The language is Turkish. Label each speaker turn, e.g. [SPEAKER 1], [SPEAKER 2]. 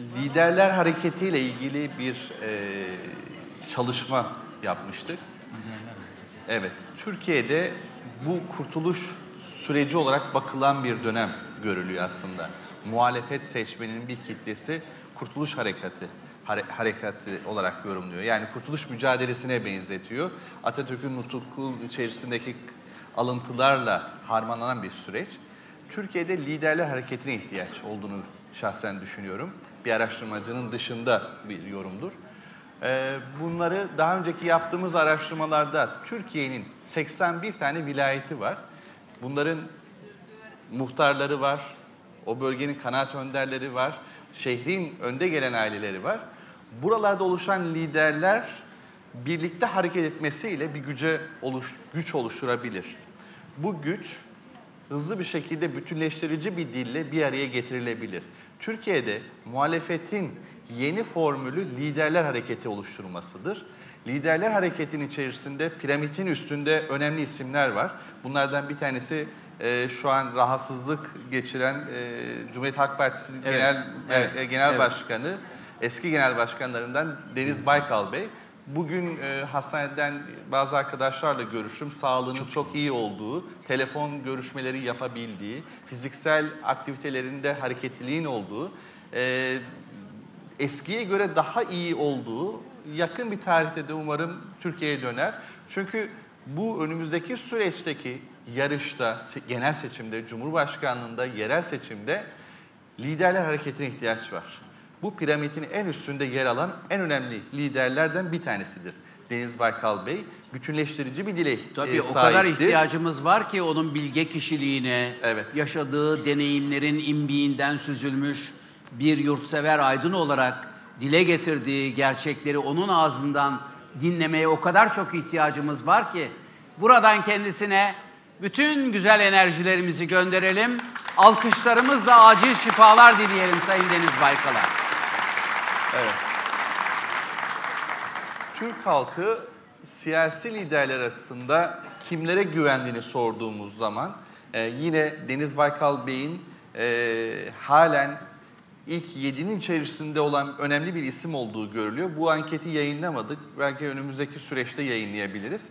[SPEAKER 1] liderler hareketiyle ilgili bir e, çalışma yapmıştık. Evet, Türkiye'de bu kurtuluş süreci olarak bakılan bir dönem görülüyor aslında. Muhalefet seçmeninin bir kitlesi kurtuluş hareketi hare- harekatı olarak yorumluyor. Yani kurtuluş mücadelesine benzetiyor. Atatürk'ün nutuku içerisindeki alıntılarla harmanlanan bir süreç. Türkiye'de liderler hareketine ihtiyaç olduğunu şahsen düşünüyorum. Bir araştırmacının dışında bir yorumdur. Ee, Bunları daha önceki yaptığımız araştırmalarda Türkiye'nin 81 tane vilayeti var. Bunların muhtarları var, o bölgenin kanaat önderleri var, şehrin önde gelen aileleri var. Buralarda oluşan liderler birlikte hareket etmesiyle bir güce oluş, güç oluşturabilir. Bu güç hızlı bir şekilde bütünleştirici bir dille bir araya getirilebilir. Türkiye'de muhalefetin yeni formülü liderler hareketi oluşturmasıdır. Liderler hareketinin içerisinde piramidin üstünde önemli isimler var. Bunlardan bir tanesi e, şu an rahatsızlık geçiren e, Cumhuriyet Halk Partisi
[SPEAKER 2] Evet,
[SPEAKER 1] Genel
[SPEAKER 2] evet,
[SPEAKER 1] e, Genel
[SPEAKER 2] evet.
[SPEAKER 1] Başkanı, eski genel başkanlarından Deniz Baykal Bey. Bugün e, hastaneden bazı arkadaşlarla görüştüm. Sağlığının çok, iyi olduğu, telefon görüşmeleri yapabildiği, fiziksel aktivitelerinde hareketliliğin olduğu, e, eskiye göre daha iyi olduğu yakın bir tarihte de umarım Türkiye'ye döner. Çünkü bu önümüzdeki süreçteki yarışta, genel seçimde, Cumhurbaşkanlığında, yerel seçimde liderler hareketine ihtiyaç var. Bu piramidin en üstünde yer alan en önemli liderlerden bir tanesidir. Deniz Baykal Bey bütünleştirici bir dile
[SPEAKER 2] Tabii
[SPEAKER 1] e,
[SPEAKER 2] o kadar ihtiyacımız var ki onun bilge kişiliğine,
[SPEAKER 1] Evet.
[SPEAKER 2] yaşadığı deneyimlerin imbiğinden süzülmüş bir yurtsever aydın olarak dile getirdiği gerçekleri onun ağzından dinlemeye o kadar çok ihtiyacımız var ki buradan kendisine bütün güzel enerjilerimizi gönderelim. Alkışlarımızla acil şifalar dileyelim Sayın Deniz Baykal'a.
[SPEAKER 1] Evet. Türk halkı siyasi liderler arasında kimlere güvendiğini sorduğumuz zaman e, yine Deniz Baykal Bey'in e, halen ilk yedinin içerisinde olan önemli bir isim olduğu görülüyor. Bu anketi yayınlamadık. Belki önümüzdeki süreçte yayınlayabiliriz.